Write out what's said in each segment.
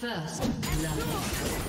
First blood.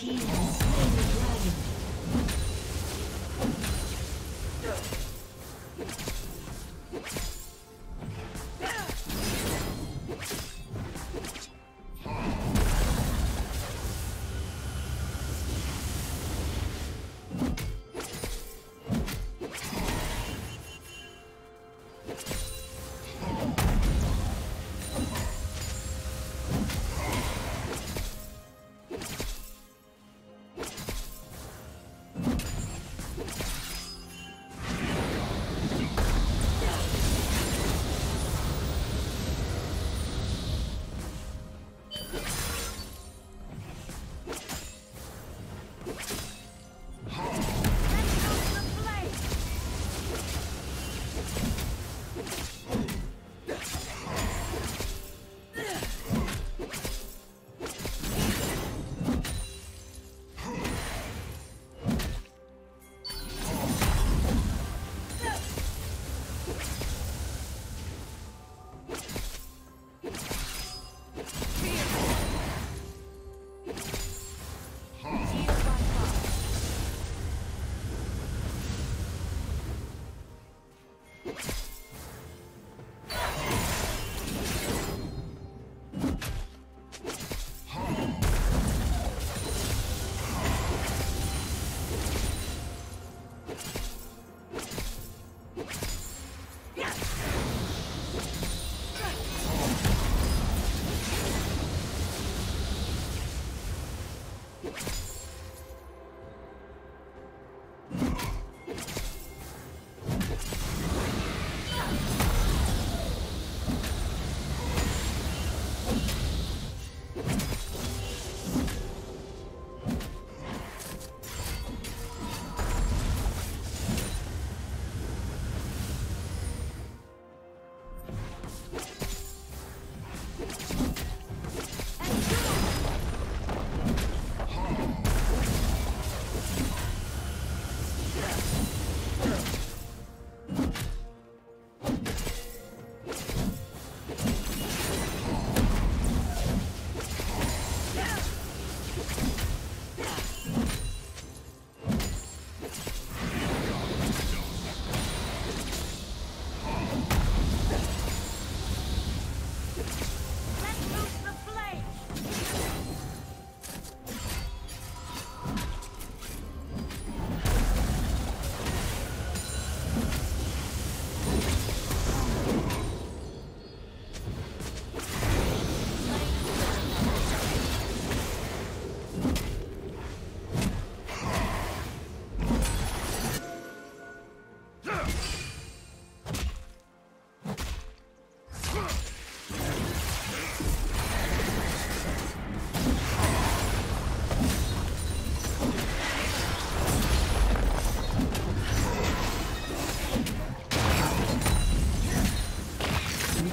team.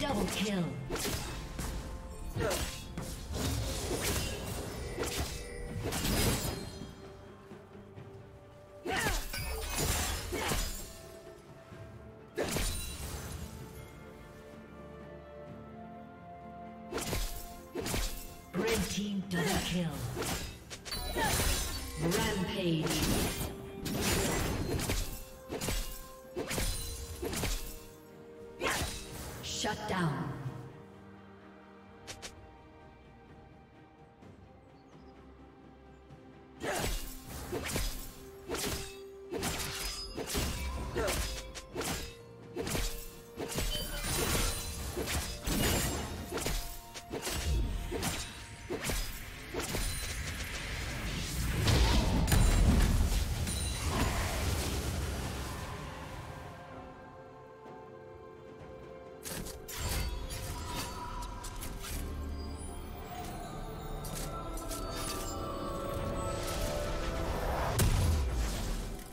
Double kill.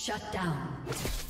Shut down.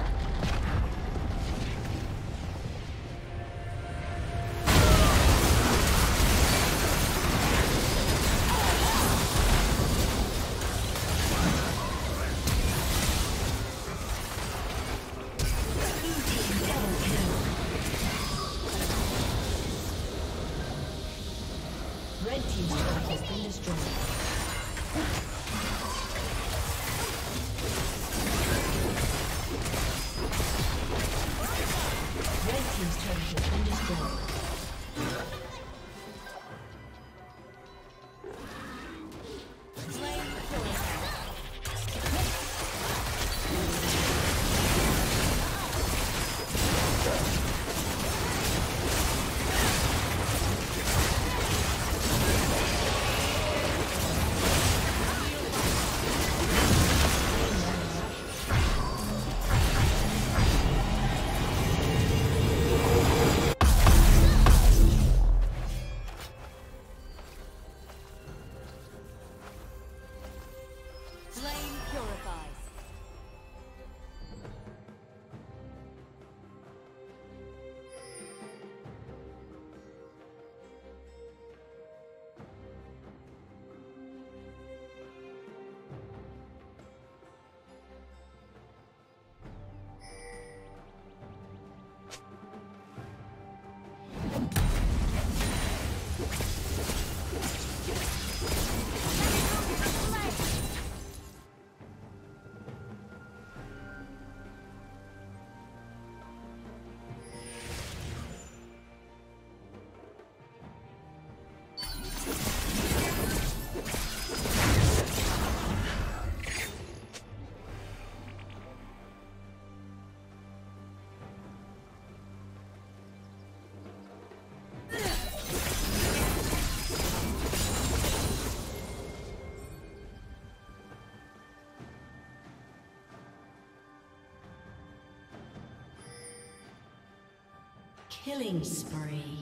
Killing spree.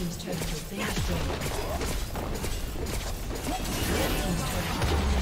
team's turret to been destroyed. Red team's turret has been.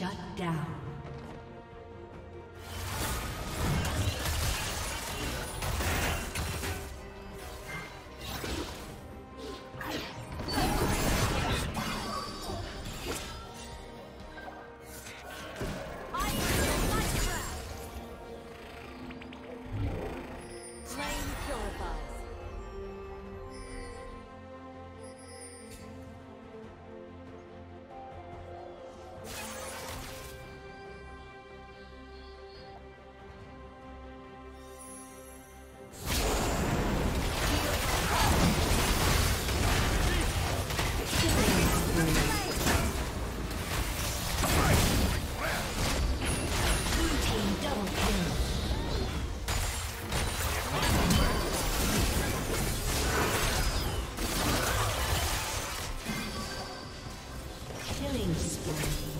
Shut down. Killing spree.